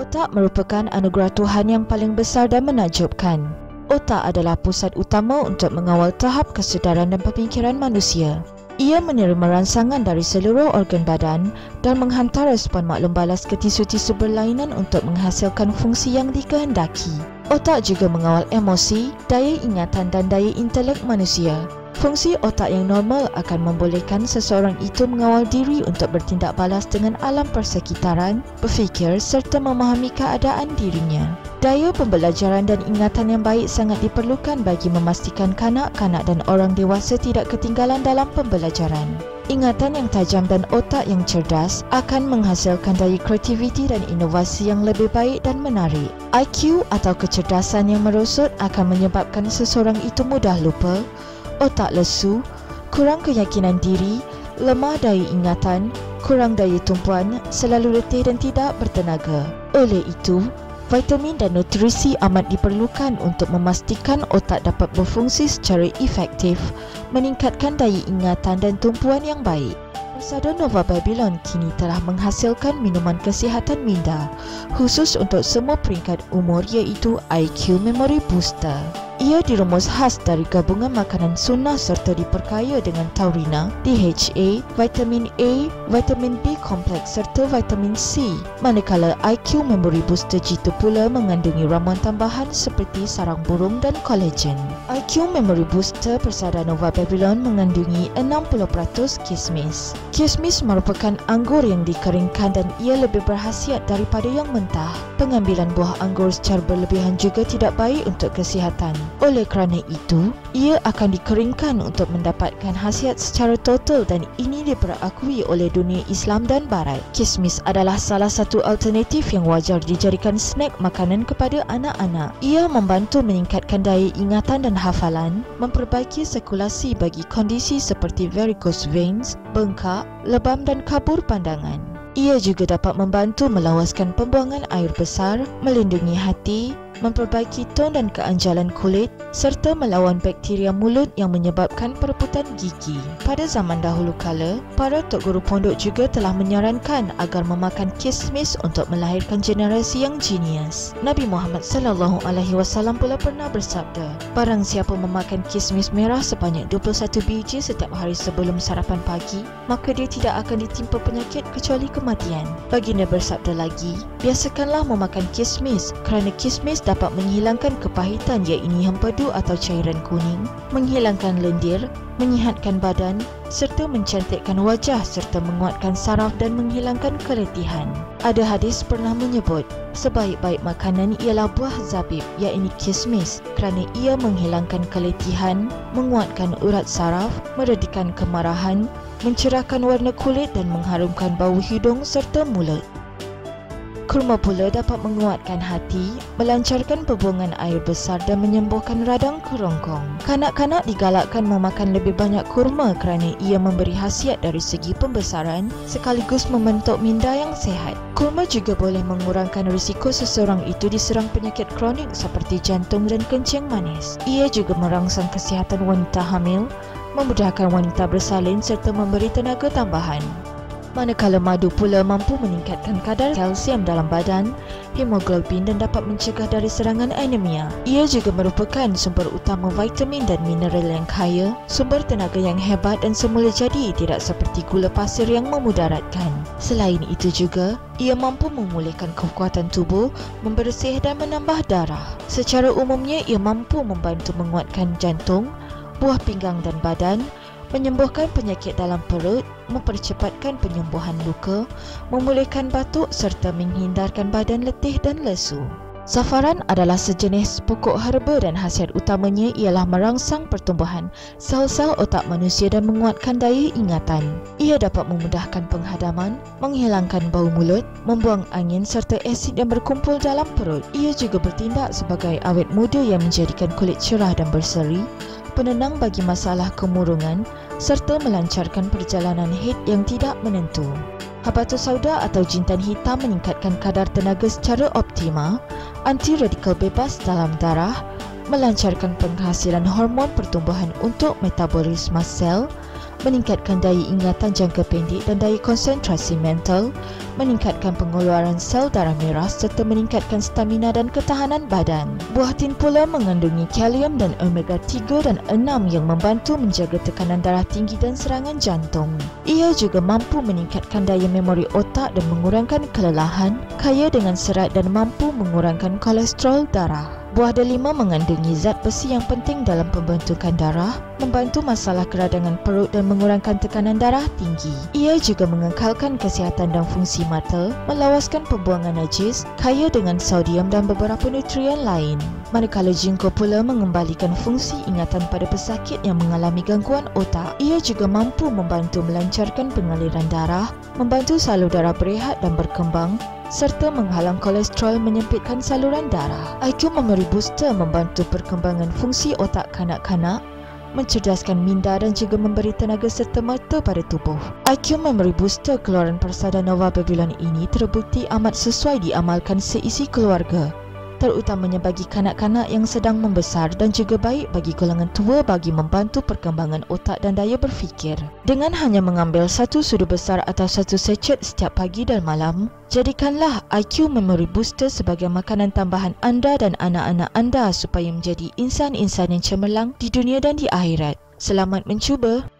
Otak merupakan anugerah Tuhan yang paling besar dan menakjubkan. Otak adalah pusat utama untuk mengawal tahap kesedaran dan pemikiran manusia. Ia menerima rangsangan dari seluruh organ badan dan menghantar respon maklum balas ke tisu-tisu berlainan untuk menghasilkan fungsi yang dikehendaki. Otak juga mengawal emosi, daya ingatan dan daya intelek manusia. Fungsi otak yang normal akan membolehkan seseorang itu mengawal diri untuk bertindak balas dengan alam persekitaran, berfikir serta memahami keadaan dirinya. Daya pembelajaran dan ingatan yang baik sangat diperlukan bagi memastikan kanak-kanak dan orang dewasa tidak ketinggalan dalam pembelajaran. Ingatan yang tajam dan otak yang cerdas akan menghasilkan daya kreativiti dan inovasi yang lebih baik dan menarik. IQ atau kecerdasan yang merosot akan menyebabkan seseorang itu mudah lupa, otak lesu, kurang keyakinan diri, lemah daya ingatan, kurang daya tumpuan, selalu letih dan tidak bertenaga. Oleh itu, vitamin dan nutrisi amat diperlukan untuk memastikan otak dapat berfungsi secara efektif, meningkatkan daya ingatan dan tumpuan yang baik. Persada Nova Babylon kini telah menghasilkan minuman kesihatan minda khusus untuk semua peringkat umur iaitu IQ Memory Booster. Ia dirumus khas dari gabungan makanan sunnah serta diperkaya dengan taurina, DHA, vitamin A, vitamin B kompleks serta vitamin C. Manakala IQ Memory Booster G2 pula mengandungi ramuan tambahan seperti sarang burung dan kolagen. IQ Memory Booster Persada Nova Babylon mengandungi 60% kismis. Kismis merupakan anggur yang dikeringkan dan ia lebih berhasiat daripada yang mentah. Pengambilan buah anggur secara berlebihan juga tidak baik untuk kesihatan. Oleh kerana itu, ia akan dikeringkan untuk mendapatkan khasiat secara total dan ini diperakui oleh dunia Islam dan Barat. Kismis adalah salah satu alternatif yang wajar dijadikan snack makanan kepada anak-anak. Ia membantu meningkatkan daya ingatan dan hafalan, memperbaiki sirkulasi bagi kondisi seperti varicose veins, bengkak, lebam dan kabur pandangan. Ia juga dapat membantu melawaskan pembuangan air besar, melindungi hati, memperbaiki ton dan keanjalan kulit serta melawan bakteria mulut yang menyebabkan perebutan gigi. Pada zaman dahulu kala, para tok guru pondok juga telah menyarankan agar memakan kismis untuk melahirkan generasi yang jenius. Nabi Muhammad sallallahu alaihi wasallam pula pernah bersabda, barang siapa memakan kismis merah sebanyak 21 biji setiap hari sebelum sarapan pagi, maka dia tidak akan ditimpa penyakit kecuali kematian. Baginda bersabda lagi, biasakanlah memakan kismis kerana kismis dapat menghilangkan kepahitan iaitu hempadu atau cairan kuning, menghilangkan lendir, menyihatkan badan serta mencantikkan wajah serta menguatkan saraf dan menghilangkan keletihan. Ada hadis pernah menyebut, sebaik-baik makanan ialah buah zabib iaitu kismis kerana ia menghilangkan keletihan, menguatkan urat saraf, meredikan kemarahan, mencerahkan warna kulit dan mengharumkan bau hidung serta mulut. Kurma pula dapat menguatkan hati, melancarkan pembuangan air besar dan menyembuhkan radang kerongkong. Kanak-kanak digalakkan memakan lebih banyak kurma kerana ia memberi khasiat dari segi pembesaran sekaligus membentuk minda yang sehat. Kurma juga boleh mengurangkan risiko seseorang itu diserang penyakit kronik seperti jantung dan kencing manis. Ia juga merangsang kesihatan wanita hamil, memudahkan wanita bersalin serta memberi tenaga tambahan. Manakala madu pula mampu meningkatkan kadar kalsium dalam badan, hemoglobin dan dapat mencegah dari serangan anemia. Ia juga merupakan sumber utama vitamin dan mineral yang kaya, sumber tenaga yang hebat dan semula jadi tidak seperti gula pasir yang memudaratkan. Selain itu juga, ia mampu memulihkan kekuatan tubuh, membersih dan menambah darah. Secara umumnya, ia mampu membantu menguatkan jantung, buah pinggang dan badan, menyembuhkan penyakit dalam perut, mempercepatkan penyembuhan luka, memulihkan batuk serta menghindarkan badan letih dan lesu. Safaran adalah sejenis pokok herba dan khasiat utamanya ialah merangsang pertumbuhan sel-sel otak manusia dan menguatkan daya ingatan. Ia dapat memudahkan penghadaman, menghilangkan bau mulut, membuang angin serta asid yang berkumpul dalam perut. Ia juga bertindak sebagai awet muda yang menjadikan kulit cerah dan berseri, penenang bagi masalah kemurungan serta melancarkan perjalanan head yang tidak menentu. Habatus sauda atau jintan hitam meningkatkan kadar tenaga secara optima, anti radikal bebas dalam darah, melancarkan penghasilan hormon pertumbuhan untuk metabolisme sel, meningkatkan daya ingatan jangka pendek dan daya konsentrasi mental, meningkatkan pengeluaran sel darah merah serta meningkatkan stamina dan ketahanan badan. Buah tin pula mengandungi kalium dan omega 3 dan 6 yang membantu menjaga tekanan darah tinggi dan serangan jantung. Ia juga mampu meningkatkan daya memori otak dan mengurangkan kelelahan, kaya dengan serat dan mampu mengurangkan kolesterol darah. Buah delima mengandungi zat besi yang penting dalam pembentukan darah, membantu masalah keradangan perut dan mengurangkan tekanan darah tinggi. Ia juga mengekalkan kesihatan dan fungsi mata, melawaskan pembuangan najis, kaya dengan sodium dan beberapa nutrien lain. Manakala jingko pula mengembalikan fungsi ingatan pada pesakit yang mengalami gangguan otak. Ia juga mampu membantu melancarkan pengaliran darah, membantu salur darah berehat dan berkembang, serta menghalang kolesterol menyempitkan saluran darah. IQ Memory Booster membantu perkembangan fungsi otak kanak-kanak, mencerdaskan minda dan juga memberi tenaga serta mata pada tubuh. IQ Memory Booster keluaran Persada Nova Babylon ini terbukti amat sesuai diamalkan seisi keluarga terutamanya bagi kanak-kanak yang sedang membesar dan juga baik bagi golongan tua bagi membantu perkembangan otak dan daya berfikir. Dengan hanya mengambil satu sudu besar atau satu secet setiap pagi dan malam, jadikanlah IQ Memory Booster sebagai makanan tambahan anda dan anak-anak anda supaya menjadi insan-insan yang cemerlang di dunia dan di akhirat. Selamat mencuba!